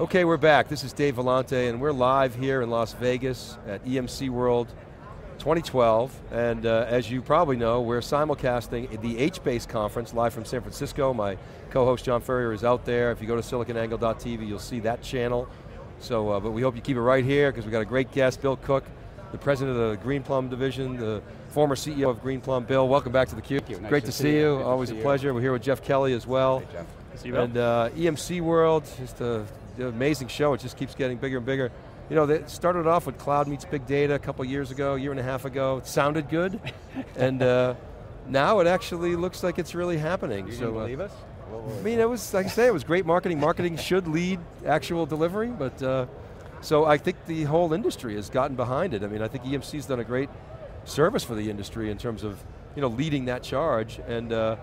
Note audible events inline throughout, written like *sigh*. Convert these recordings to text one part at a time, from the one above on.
Okay, we're back. This is Dave Vellante, and we're live here in Las Vegas at EMC World 2012. And uh, as you probably know, we're simulcasting the HBase conference live from San Francisco. My co-host John Furrier is out there. If you go to siliconangle.tv, you'll see that channel. So, uh, but we hope you keep it right here because we've got a great guest, Bill Cook, the president of the Greenplum division, the former CEO of Greenplum. Bill, welcome back to theCUBE. Nice great to see you. you, always see a you. pleasure. We're here with Jeff Kelly as well. Hey, Jeff. See you, Bill. And uh, EMC World, just a, amazing show. It just keeps getting bigger and bigger. You know, they started off with cloud meets big data a couple years ago, a year and a half ago. It sounded good, *laughs* and uh, now it actually looks like it's really happening. You so, didn't uh, believe us? I mean, it was like I say, it was great marketing. Marketing should lead actual delivery, but uh, so I think the whole industry has gotten behind it. I mean, I think EMC's done a great service for the industry in terms of you know leading that charge, and uh,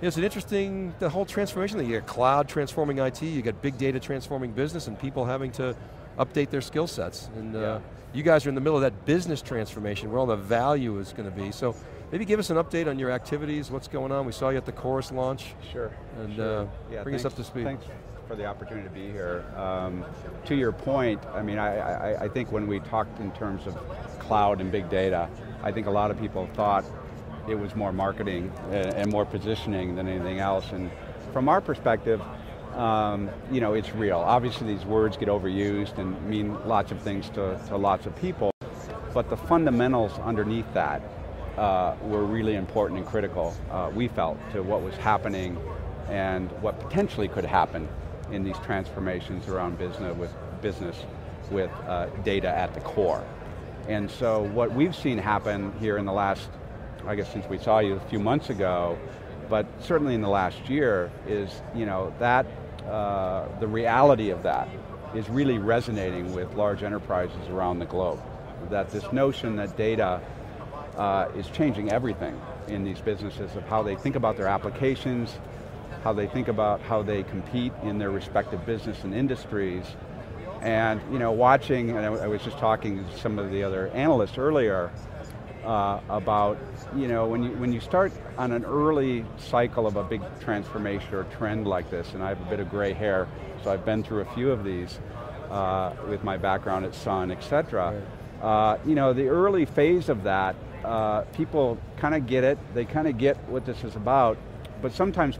it's an interesting the whole transformation. That you got cloud transforming IT, you got big data transforming business, and people having to update their skill sets. And uh, you guys are in the middle of that business transformation where all the value is going to be. So maybe give us an update on your activities, what's going on. We saw you at the Chorus launch. Sure. And, sure. uh, bring us up to speed. Thanks for the opportunity to be here. Um, to your point, I mean, I, I, I think when we talked in terms of cloud and big data, I think a lot of people thought it was more marketing and, and more positioning than anything else. And from our perspective, um, you know, it's real. Obviously these words get overused and mean lots of things to, to lots of people, but the fundamentals underneath that uh, were really important and critical, uh, we felt, to what was happening and what potentially could happen in these transformations around business with, business with uh, data at the core. And so what we've seen happen here in the last, I guess since we saw you a few months ago, but certainly in the last year, is you know that uh, the reality of that is really resonating with large enterprises around the globe. That this notion that data uh, is changing everything in these businesses of how they think about their applications, how they think about how they compete in their respective business and industries, and you know, watching, and I, I was just talking to some of the other analysts earlier uh, about, you know, when you, when you start on an early cycle of a big transformation or trend like this, and I have a bit of gray hair, so I've been through a few of these uh, with my background at Sun, et cetera. Uh, you know, the early phase of that, uh, people kind of get it, they kind of get what this is about, but sometimes